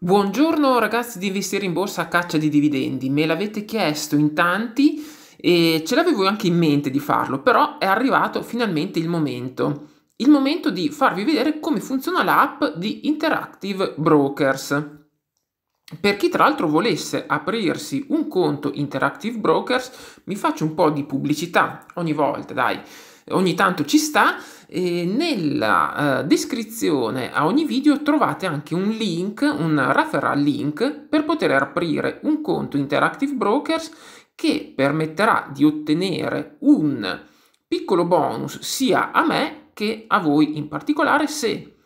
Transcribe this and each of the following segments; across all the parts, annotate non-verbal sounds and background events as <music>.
Buongiorno ragazzi di investire in borsa a caccia di dividendi, me l'avete chiesto in tanti e ce l'avevo anche in mente di farlo, però è arrivato finalmente il momento. Il momento di farvi vedere come funziona l'app di Interactive Brokers. Per chi tra l'altro volesse aprirsi un conto Interactive Brokers, mi faccio un po' di pubblicità ogni volta, dai ogni tanto ci sta. E nella uh, descrizione a ogni video trovate anche un link, un referral link per poter aprire un conto Interactive Brokers che permetterà di ottenere un piccolo bonus sia a me che a voi in particolare se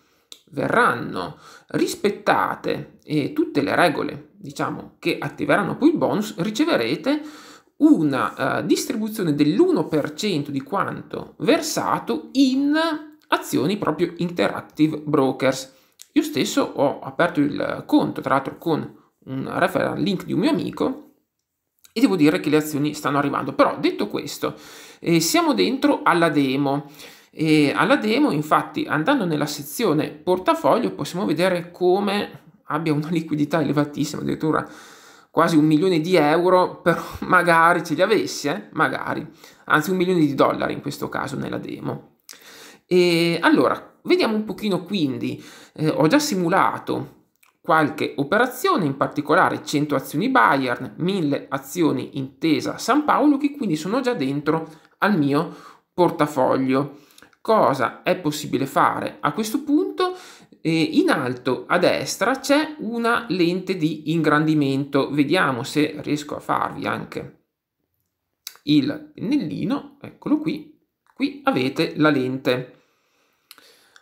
verranno rispettate eh, tutte le regole diciamo che attiveranno poi il bonus riceverete una uh, distribuzione dell'1% di quanto versato in azioni proprio interactive brokers. Io stesso ho aperto il conto, tra l'altro con un referral link di un mio amico, e devo dire che le azioni stanno arrivando. Però detto questo, eh, siamo dentro alla demo. E alla demo, infatti, andando nella sezione portafoglio, possiamo vedere come abbia una liquidità elevatissima, addirittura quasi un milione di euro, però <laughs> magari ce li avessi, eh? magari, anzi un milione di dollari in questo caso nella demo. E allora, vediamo un pochino quindi, eh, ho già simulato qualche operazione, in particolare 100 azioni Bayern, 1000 azioni Intesa San Paolo, che quindi sono già dentro al mio portafoglio. Cosa è possibile fare a questo punto? Eh, in alto a destra c'è una lente di ingrandimento. Vediamo se riesco a farvi anche il pennellino. Eccolo qui. Qui avete la lente.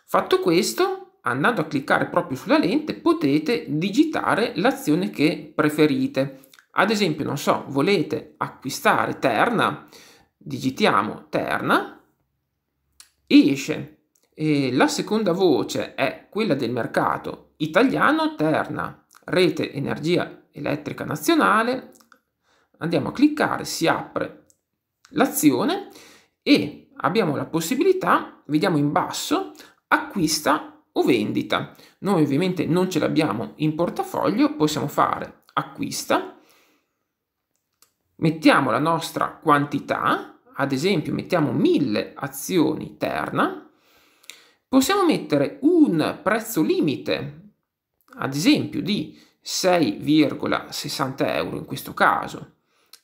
Fatto questo, andando a cliccare proprio sulla lente, potete digitare l'azione che preferite. Ad esempio, non so, volete acquistare Terna, digitiamo Terna, esce e la seconda voce è quella del mercato italiano, Terna, Rete Energia Elettrica Nazionale. Andiamo a cliccare, si apre l'azione e abbiamo la possibilità, vediamo in basso, acquista o vendita. Noi ovviamente non ce l'abbiamo in portafoglio, possiamo fare acquista, mettiamo la nostra quantità, ad esempio mettiamo 1000 azioni Terna, Possiamo mettere un prezzo limite, ad esempio di 6,60 euro in questo caso.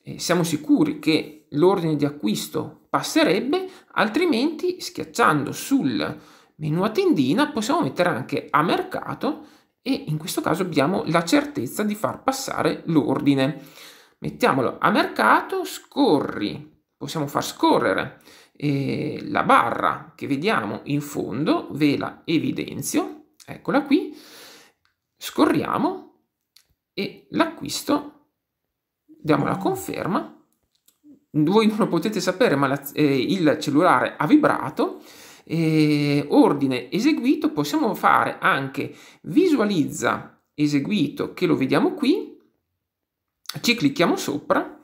E siamo sicuri che l'ordine di acquisto passerebbe, altrimenti schiacciando sul menu a tendina possiamo mettere anche a mercato e in questo caso abbiamo la certezza di far passare l'ordine. Mettiamolo a mercato, scorri, possiamo far scorrere e la barra che vediamo in fondo, ve la evidenzio, eccola qui, scorriamo e l'acquisto, diamo la conferma, voi non lo potete sapere ma la, eh, il cellulare ha vibrato, eh, ordine eseguito, possiamo fare anche visualizza eseguito che lo vediamo qui, ci clicchiamo sopra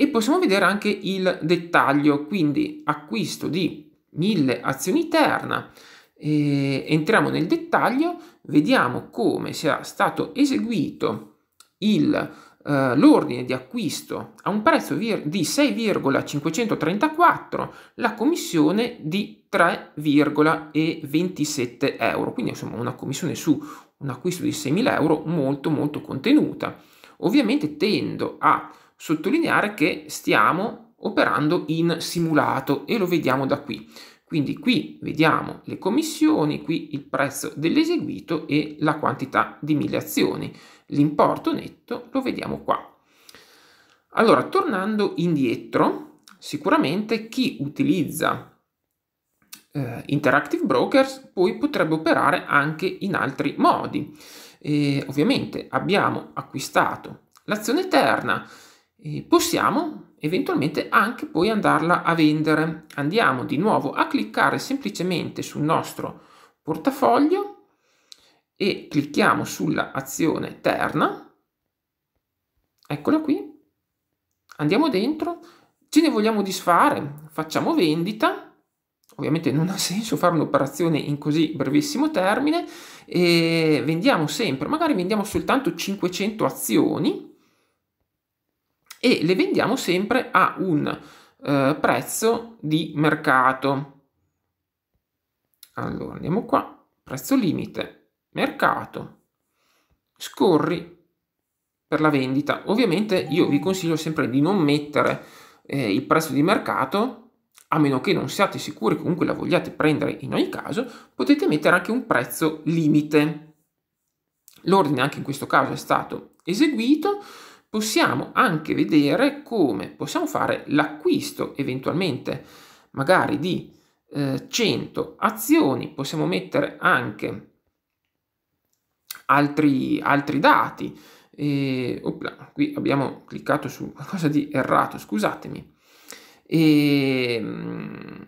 e possiamo vedere anche il dettaglio, quindi acquisto di 1000 azioni Terna, e entriamo nel dettaglio, vediamo come sia stato eseguito il, eh, l'ordine di acquisto a un prezzo di 6,534, la commissione di 3,27 euro, quindi insomma una commissione su un acquisto di 6.000 euro molto molto contenuta. Ovviamente tendo a sottolineare che stiamo operando in simulato e lo vediamo da qui. Quindi qui vediamo le commissioni, qui il prezzo dell'eseguito e la quantità di mille azioni. L'importo netto lo vediamo qua. Allora, tornando indietro, sicuramente chi utilizza eh, Interactive Brokers poi potrebbe operare anche in altri modi. E, ovviamente abbiamo acquistato l'azione eterna, e possiamo eventualmente anche poi andarla a vendere. Andiamo di nuovo a cliccare semplicemente sul nostro portafoglio e clicchiamo sulla azione Terna. Eccola qui. Andiamo dentro, ce ne vogliamo disfare, facciamo vendita ovviamente non ha senso fare un'operazione in così brevissimo termine, e vendiamo sempre, magari vendiamo soltanto 500 azioni e le vendiamo sempre a un eh, prezzo di mercato. Allora andiamo qua, prezzo limite, mercato, scorri per la vendita. Ovviamente io vi consiglio sempre di non mettere eh, il prezzo di mercato a meno che non siate sicuri comunque la vogliate prendere in ogni caso, potete mettere anche un prezzo limite. L'ordine anche in questo caso è stato eseguito, possiamo anche vedere come possiamo fare l'acquisto eventualmente magari di eh, 100 azioni, possiamo mettere anche altri, altri dati. E, opla, qui abbiamo cliccato su qualcosa di errato, scusatemi. E, ehm,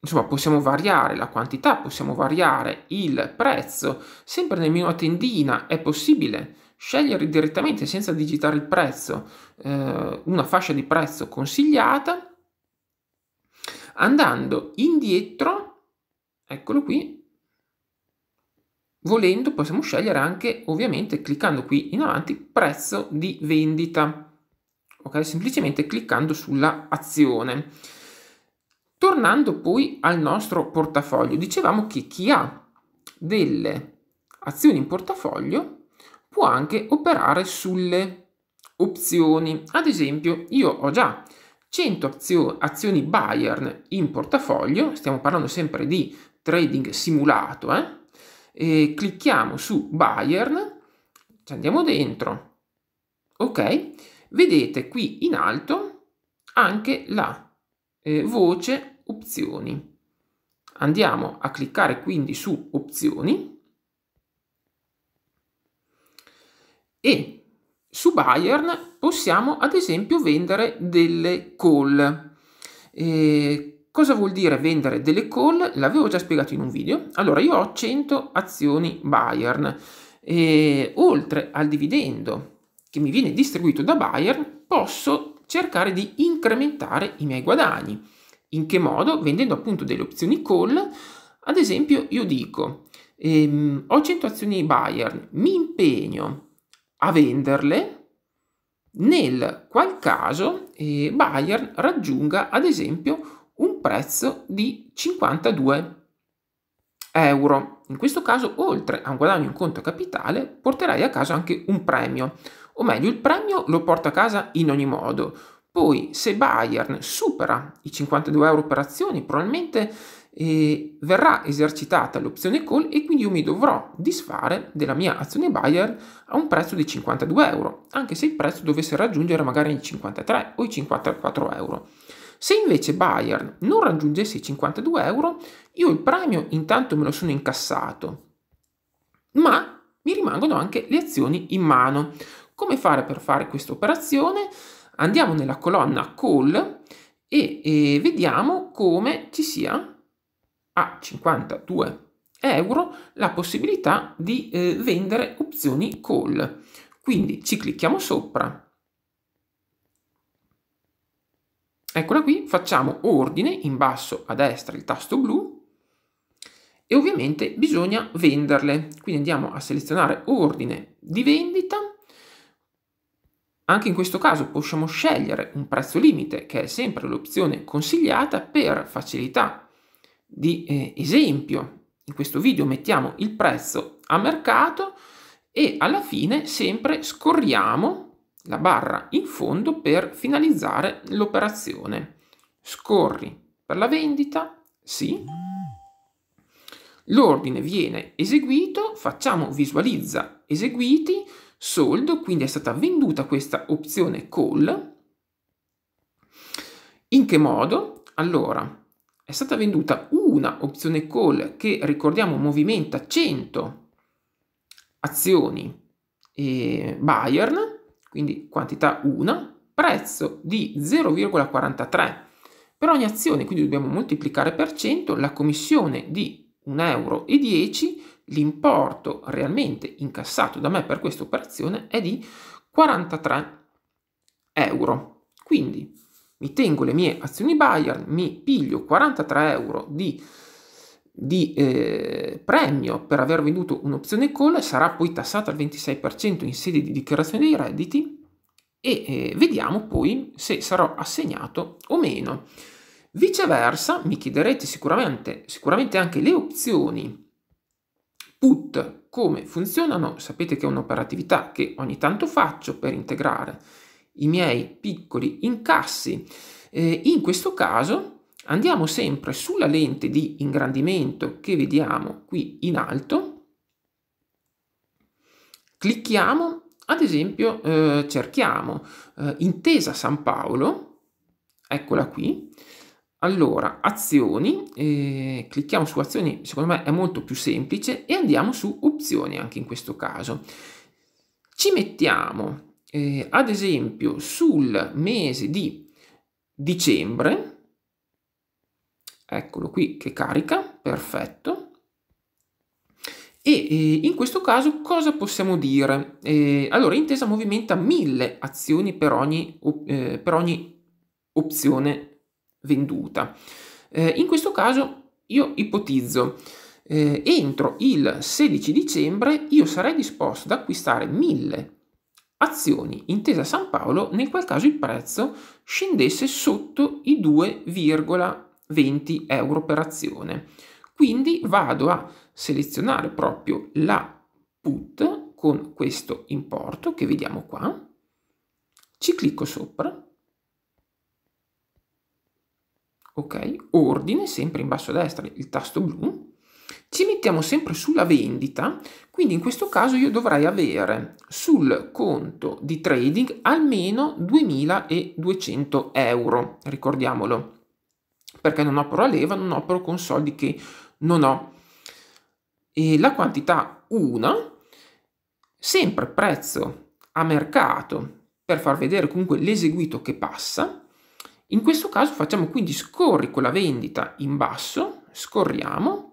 insomma, possiamo variare la quantità, possiamo variare il prezzo. Sempre nel menu a tendina è possibile scegliere direttamente senza digitare il prezzo eh, una fascia di prezzo consigliata. Andando indietro, eccolo qui, volendo possiamo scegliere anche ovviamente cliccando qui in avanti prezzo di vendita ok? Semplicemente cliccando sulla azione. Tornando poi al nostro portafoglio, dicevamo che chi ha delle azioni in portafoglio può anche operare sulle opzioni. Ad esempio, io ho già 100 azio- azioni Bayern in portafoglio, stiamo parlando sempre di trading simulato, eh? E clicchiamo su Bayern, ci andiamo dentro, ok? vedete qui in alto anche la eh, voce opzioni. Andiamo a cliccare quindi su opzioni e su Bayern possiamo ad esempio vendere delle call. Eh, cosa vuol dire vendere delle call? L'avevo già spiegato in un video. Allora io ho 100 azioni Bayern e oltre al dividendo che mi viene distribuito da Bayern, posso cercare di incrementare i miei guadagni. In che modo? Vendendo appunto delle opzioni call. Ad esempio, io dico, ehm, ho 100 azioni Bayern, mi impegno a venderle nel qual caso eh, Bayern raggiunga ad esempio un prezzo di 52 euro. In questo caso, oltre a un guadagno in conto capitale, porterai a casa anche un premio o meglio il premio lo porta a casa in ogni modo. Poi se Bayern supera i 52 euro per azioni probabilmente eh, verrà esercitata l'opzione call e quindi io mi dovrò disfare della mia azione Bayern a un prezzo di 52 euro, anche se il prezzo dovesse raggiungere magari i 53 o i 54 euro. Se invece Bayern non raggiungesse i 52 euro, io il premio intanto me lo sono incassato, ma mi rimangono anche le azioni in mano. Come fare per fare questa operazione? Andiamo nella colonna call e, e vediamo come ci sia a 52 euro la possibilità di eh, vendere opzioni call. Quindi ci clicchiamo sopra. Eccola qui, facciamo ordine in basso a destra il tasto blu e ovviamente bisogna venderle. Quindi andiamo a selezionare ordine di vendita anche in questo caso possiamo scegliere un prezzo limite, che è sempre l'opzione consigliata per facilità di eh, esempio. In questo video mettiamo il prezzo a mercato e alla fine sempre scorriamo la barra in fondo per finalizzare l'operazione. Scorri per la vendita, sì. L'ordine viene eseguito, facciamo visualizza eseguiti, sold, quindi è stata venduta questa opzione call. In che modo? Allora, è stata venduta una opzione call che ricordiamo movimenta 100 azioni e Bayern, quindi quantità 1, prezzo di 0,43 per ogni azione, quindi dobbiamo moltiplicare per 100, la commissione di 1,10 euro l'importo realmente incassato da me per questa operazione è di 43 euro. Quindi mi tengo le mie azioni buyer, mi piglio 43 euro di, di eh, premio per aver venduto un'opzione call, sarà poi tassata al 26% in sede di dichiarazione dei redditi e eh, vediamo poi se sarò assegnato o meno. Viceversa, mi chiederete sicuramente, sicuramente anche le opzioni put come funzionano. Sapete che è un'operatività che ogni tanto faccio per integrare i miei piccoli incassi. Eh, in questo caso andiamo sempre sulla lente di ingrandimento che vediamo qui in alto, clicchiamo, ad esempio eh, cerchiamo eh, Intesa San Paolo, eccola qui, allora, azioni, eh, clicchiamo su azioni, secondo me è molto più semplice e andiamo su opzioni anche in questo caso. Ci mettiamo eh, ad esempio sul mese di dicembre, eccolo qui che carica, perfetto. E eh, in questo caso cosa possiamo dire? Eh, allora, Intesa movimenta mille azioni per ogni, eh, per ogni opzione venduta. Eh, in questo caso io ipotizzo, eh, entro il 16 dicembre io sarei disposto ad acquistare 1000 azioni intesa San Paolo nel qual caso il prezzo scendesse sotto i 2,20 euro per azione. Quindi vado a selezionare proprio la put con questo importo che vediamo qua, ci clicco sopra ok? Ordine, sempre in basso a destra il tasto blu, ci mettiamo sempre sulla vendita, quindi in questo caso io dovrei avere sul conto di trading almeno 2200 euro, ricordiamolo, perché non opero a leva, non opero con soldi che non ho. E la quantità 1, sempre prezzo a mercato, per far vedere comunque l'eseguito che passa, in questo caso facciamo quindi scorri con la vendita in basso, scorriamo,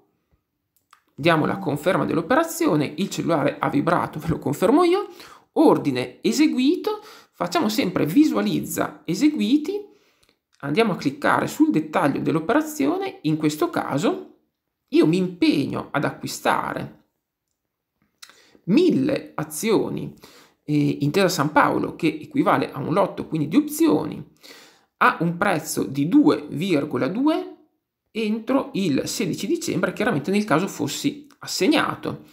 diamo la conferma dell'operazione, il cellulare ha vibrato, ve lo confermo io, ordine eseguito, facciamo sempre visualizza eseguiti, andiamo a cliccare sul dettaglio dell'operazione, in questo caso io mi impegno ad acquistare 1000 azioni eh, Intesa San Paolo che equivale a un lotto quindi di opzioni a un prezzo di 2,2 entro il 16 dicembre, chiaramente nel caso fossi assegnato.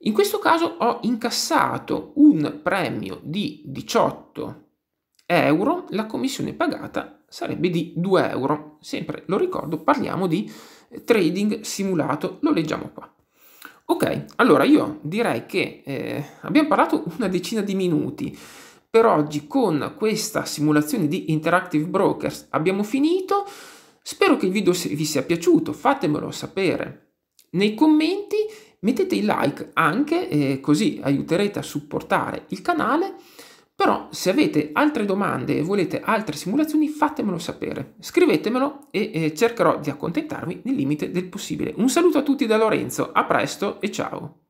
In questo caso ho incassato un premio di 18 euro, la commissione pagata sarebbe di 2 euro. Sempre lo ricordo, parliamo di trading simulato, lo leggiamo qua. Ok, allora io direi che eh, abbiamo parlato una decina di minuti per oggi con questa simulazione di Interactive Brokers abbiamo finito. Spero che il video vi sia piaciuto, fatemelo sapere nei commenti, mettete il like anche, eh, così aiuterete a supportare il canale. Però se avete altre domande e volete altre simulazioni fatemelo sapere, scrivetemelo e eh, cercherò di accontentarvi nel limite del possibile. Un saluto a tutti da Lorenzo, a presto e ciao!